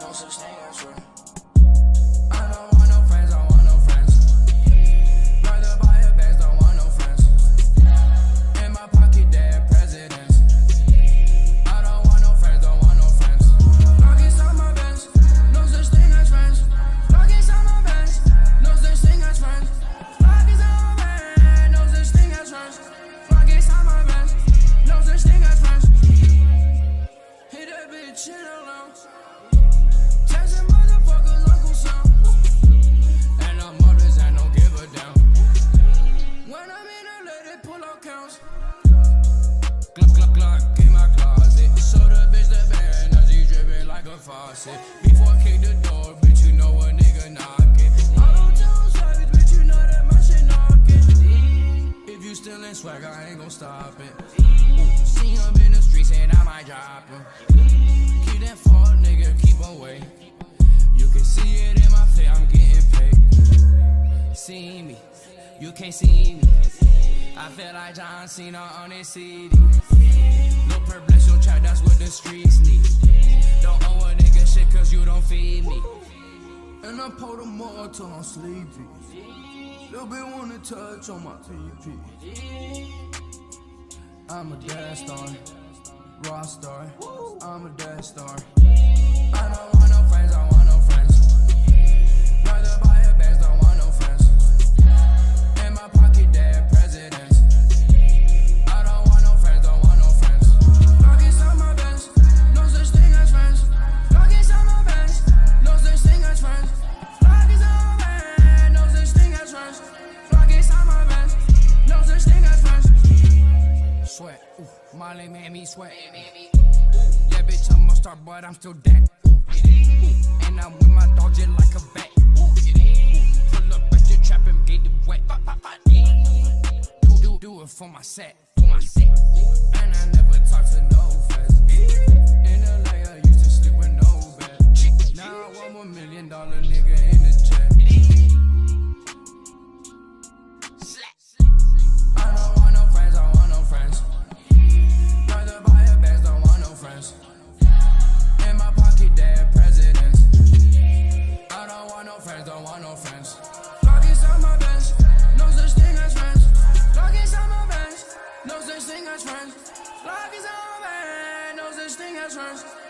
No such thing, I swear. I know pull out counts. Glock, Glock, Glock in my closet. So the bitch the band as he dripping like a faucet. Before I kick the door, bitch, you know a nigga knocking. I don't tell savage, bitch, you know that my shit knocking. If you still in swag, I ain't gon' stop it. Ooh, see him in the streets and I might drop him. Keep that fuck nigga, keep away. You can see it in my face, I'm getting paid. See me, you can't see me. I feel like John Cena on his CD. No purpose, your track, that's what the streets need. Don't owe a nigga shit cause you don't feed me. And I pour the more till I'm sleepy. Little bit wanna touch on my PP. I'm a dad star, raw star. I'm a dad star. I don't want no friends, I want no friends. Ooh, Molly made me sweat. Yeah, bitch, I'm a star, but I'm still dead. And I'm with my dog just like a vet. Pull up at your trap and get it wet. Do, do, do it for my set. And I never talk to no feds. In LA, I used to sleep with no bed. Now I'm a million dollar nigga want no friends. Glock inside my Benz, no such thing as friends. Glock inside my Benz, no such thing as friends. Glock inside my Benz, no such thing as friends.